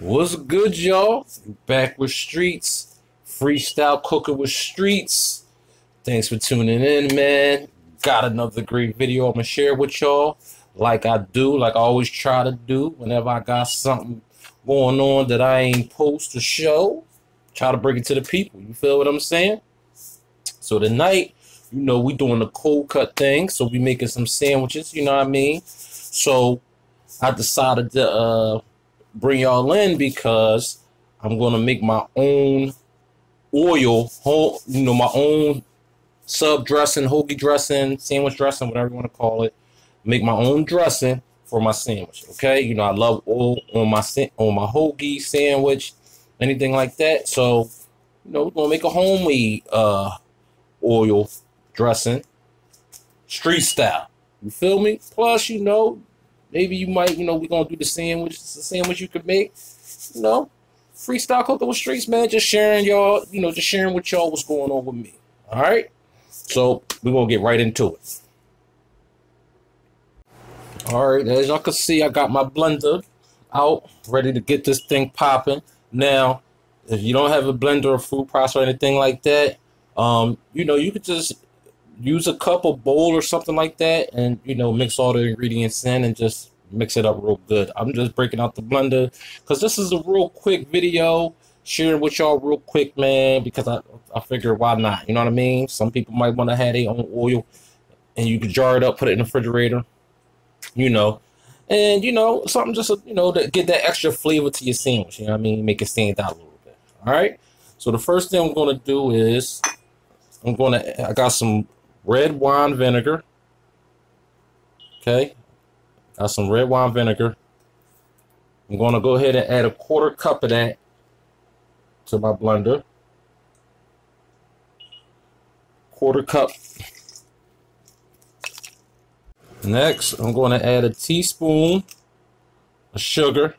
What's good, y'all? Back with Streetz, freestyle cooking with Streetz. Thanks for tuning in, man. Got another great video I'm gonna share with y'all, like I do, like I always try to do. Whenever I got something going on that I ain't post to show, try to bring it to the people. You feel what I'm saying? So tonight, you know, we doing the cold cut thing, so we making some sandwiches. You know what I mean? So I decided to. uh bring y'all in because I'm gonna make my own oil, whole, you know, my own sub dressing, hoagie dressing, sandwich dressing, whatever you want to call it. Make my own dressing for my sandwich. Okay, you know I love oil on my on my hoagie sandwich, anything like that. So, you know, we're gonna make a homemade uh oil dressing, street style. You feel me? Plus, you know, Maybe you might, you know, we're gonna do the sandwich. A sandwich you could make. You know, freestyle with Streetz, man. Just sharing y'all, you know, just sharing with y'all what's going on with me. All right. So we're gonna get right into it. All right, as y'all can see, I got my blender out, ready to get this thing popping. Now, if you don't have a blender or food processor or anything like that, um, you know, you could just use a cup or bowl or something like that and you know mix all the ingredients in and just mix it up real good. I'm just breaking out the blender because this is a real quick video sharing with y'all real quick man because i i figure why not you know what i mean? Some people might want to have their own oil and you can jar it up put it in the refrigerator you know? And you know something just you know to get that extra flavor to your sandwich you know what i mean? Make it stand out a little bit all right? So the first thing i'm going to do is i'm going to i got some red wine vinegar. Okay, got some red wine vinegar. I'm going to go ahead and add a quarter cup of that to my blender. Quarter cup. Next, I'm going to add a teaspoon of sugar.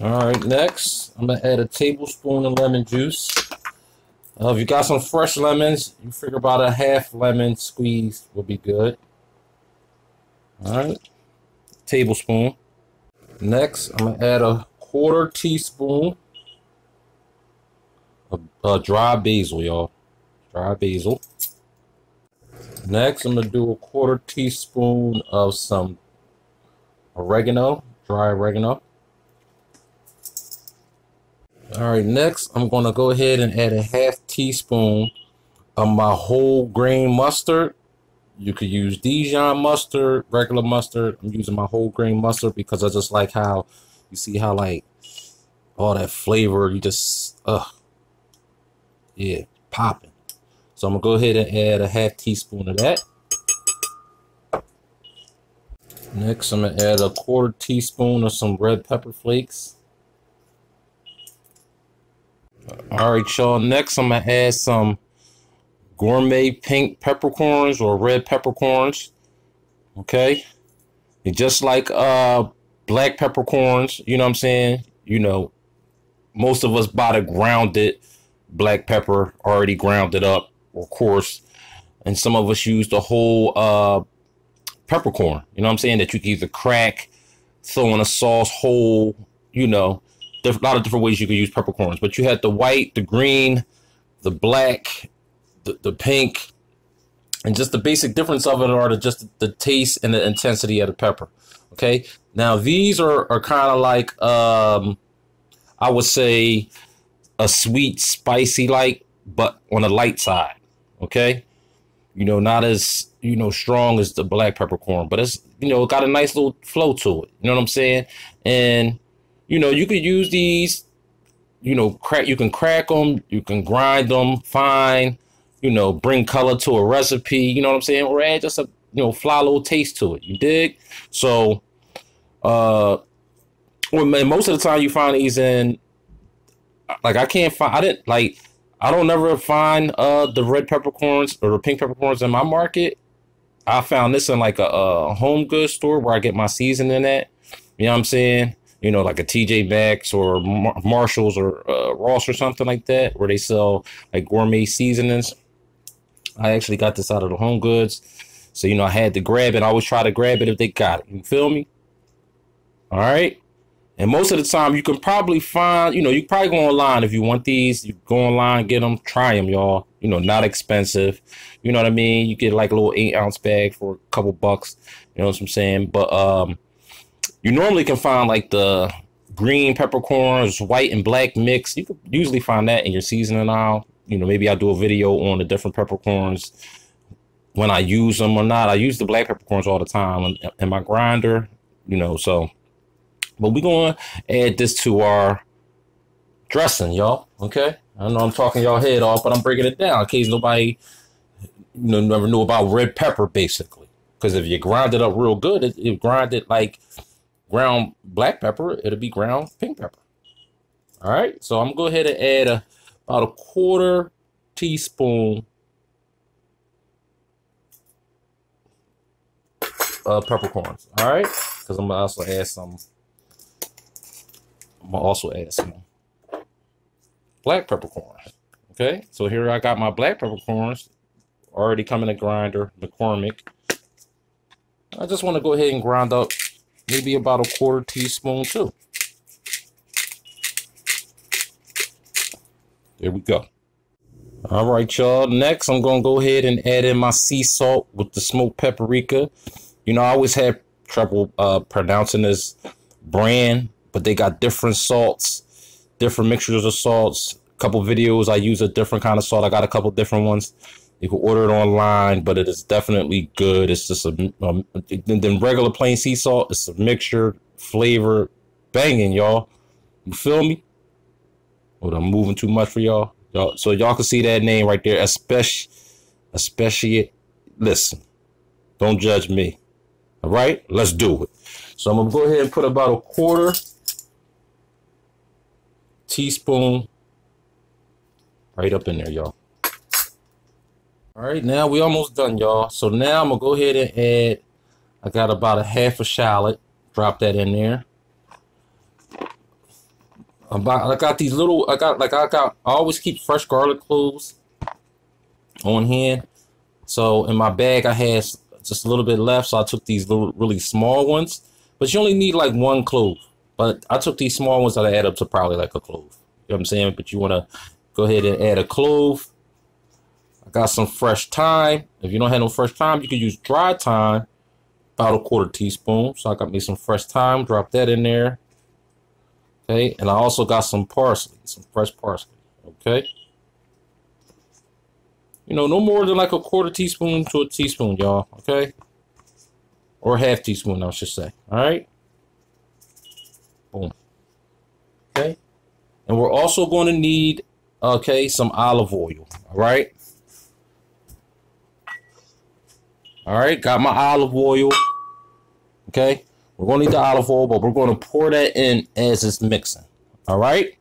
All right, next, I'm going to add a tablespoon of lemon juice. Uh, if you got some fresh lemons, you figure about a half lemon squeeze will be good. All right, tablespoon. Next, I'm gonna add a quarter teaspoon of uh, dry basil, y'all. Dry basil. Next, I'm gonna do a quarter teaspoon of some oregano, dry oregano. All right, next I'm to go ahead and add a half teaspoon of my whole grain mustard. You could use Dijon mustard, regular mustard. I'm using my whole grain mustard because I just like how you see how like all that flavor you just uh yeah popping. So I'm gonna go ahead and add a half teaspoon of that. Next, I'm gonna add a quarter teaspoon of some red pepper flakes. All right, y'all. Next, I'm gonna add some gourmet pink peppercorns or red peppercorns. Okay, and just like uh black peppercorns, you know what I'm saying? You know, most of us buy the grounded black pepper already grounded up, of course, and some of us use the whole uh peppercorn. You know what I'm saying? That you can either crack, throw in a sauce whole, you know, a lot of different ways you could use peppercorns, but you had the white, the green, the black, the, the pink, and just the basic difference of it are the, just the taste and the intensity of the pepper. Okay, now these are, are kind of like um, I would say a sweet, spicy like, but on the light side. Okay, you know, not as you know strong as the black peppercorn, but it's you know got a nice little flow to it. You know what I'm saying? And you know, you could use these, you know, crack, you can crack them, you can grind them fine, you know, bring color to a recipe, you know what I'm saying? Or add just a, you know, fly little taste to it. You dig? So, uh, well, most of the time you find these in, like, I can't find, I didn't, like, I don't never find uh the red peppercorns or the pink peppercorns in my market. I found this in like a, a home goods store where I get my seasoning at. You know what I'm saying? You know, like a TJ Maxx or Mar- Marshalls or uh, Ross or something like that, where they sell like gourmet seasonings. I actually got this out of the Home Goods, so you know I had to grab it. I always try to grab it if they got it. You feel me? All right. And most of the time, you can probably find, you know, you probably go online if you want these. You go online, get them, try them, y'all. You know, not expensive. You know what I mean? You get like a little eight ounce bag for a couple bucks. You know what I'm saying? But um, you normally can find like the green peppercorns, white and black mix. You can usually find that in your seasoning aisle. You know, maybe I'll do a video on the different peppercorns when I use them or not. I use the black peppercorns all the time in, my grinder. You know, so but we're going to add this to our dressing, y'all. Okay? I know I'm talking y'all head off, but I'm breaking it down in case nobody you know, never knew about red pepper, basically. Because if you grind it up real good, it, it grind it like ground black pepper, it'll be ground pink pepper. All right, so I'm gonna go ahead and add a, about a quarter teaspoon of peppercorns. All right, because I'm gonna also add some I'm gonna also add some black peppercorns. Okay, so here I got my black peppercorns already coming to grinder, McCormick. I just want to go ahead and grind up maybe about a quarter teaspoon too. There we go. All right, y'all. Next, I'm going to go ahead and add in my sea salt with the smoked paprika. You know, I always had trouble uh, pronouncing this brand but they got different salts, different mixtures of salts. A couple videos I use a different kind of salt. I got a couple different ones. You can order it online, but it is definitely good. It's just a um, regular plain sea salt. It's a mixture, flavor, banging, y'all. You feel me? Hold I'm moving too much for y'all. Y'all, so y'all can see that name right there. Especially, especially, listen. Don't judge me. All right, let's do it. So I'm gonna go ahead and put about a quarter teaspoon right up in there, y'all. All right, now we almost done, y'all. So now I'm gonna go ahead and add, I got about a half a shallot. Drop that in there. About, I got these little, I got, like I got, I always keep fresh garlic cloves on hand. So in my bag, I had just a little bit left. So I took these little, really small ones, but you only need like one clove. But I took these small ones that I add up to probably like a clove. You know what I'm saying? But you want to go ahead and add a clove. Got some fresh thyme. If you don't have no fresh thyme, you can use dry thyme, about a quarter teaspoon. So I got me some fresh thyme. Drop that in there. Okay, and I also got some parsley, some fresh parsley. Okay. You know, no more than like a quarter teaspoon to a teaspoon, y'all. Okay. Or half teaspoon, I should say. All right. Boom. Okay. And we're also going to need, okay, some olive oil. All right. All right. Got my olive oil. Okay. We're to need the olive oil, but we're to pour that in as it's mixing. All right.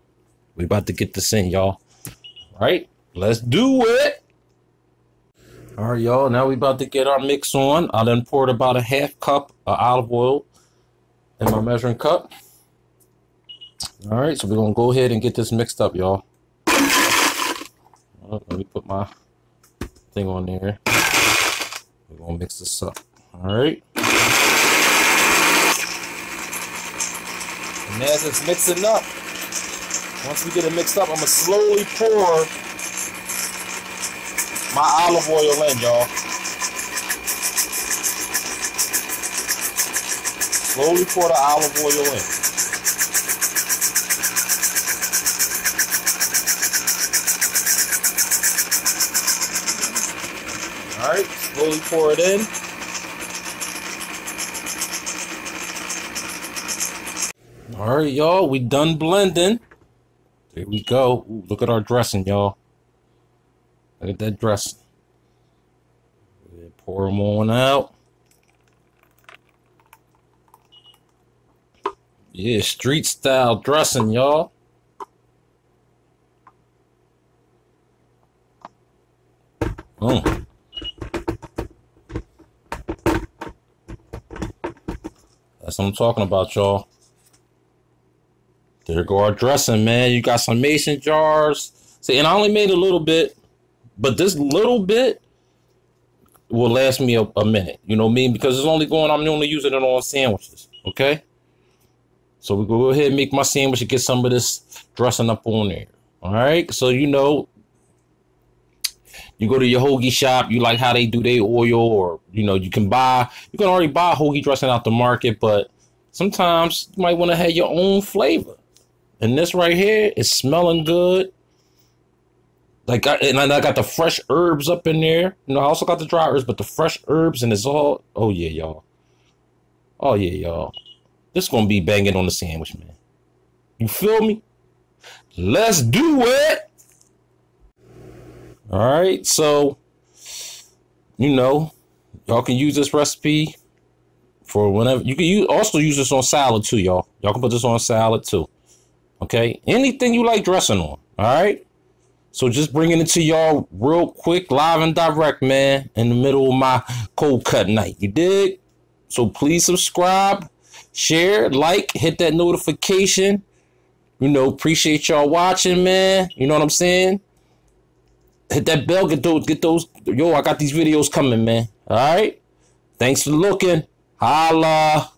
We about to get this in, y'all. All right. Let's do it. All right, y'all. Now we about to get our mix on. I then poured about a half cup of olive oil in my measuring cup. All right, so we're gonna go ahead and get this mixed up, y'all. Let me put my thing on there. We're gonna mix this up. All right. And as it's mixing up, once we get it mixed up, I'm gonna slowly pour my olive oil in, y'all. Slowly pour the olive oil in. Alright, slowly pour it in. Alright, y'all, we done blending. There we go. Ooh, look at our dressing, y'all. Look at that dressing. Pour them on out. Yeah, street style dressing, y'all. Oh. That's what I'm talking about, y'all. There go our dressing, man. You got some mason jars. See, and I only made a little bit, but this little bit will last me a, a minute. You know what I mean? Because it's only going, I'm only using it on sandwiches. Okay? So we go ahead and make my sandwich and get some of this dressing up on there. All right. So you know, you go to your hoagie shop, you like how they do their oil, or you know, you can buy you can already buy hoagie dressing out the market, but sometimes you might want to have your own flavor. And this right here is smelling good. Like I, and I got the fresh herbs up in there. You know, I also got the dry herbs, but the fresh herbs and it's all oh yeah, y'all. Oh yeah, y'all. This gonna be banging on the sandwich, man. You feel me? Let's do it. All right, so you know, y'all can use this recipe for whenever you can use, also use this on salad too, y'all. Y'all can put this on salad too. Okay, anything you like dressing on. All right. So just bringing it to y'all real quick, live and direct, man, in the middle of my cold cut night. You dig? So please subscribe, share, like, hit that notification. You know, appreciate y'all watching, man. You know what I'm saying? Hit that bell, get those, get those. Yo, I got these videos coming, man. All right. Thanks for looking. Holla.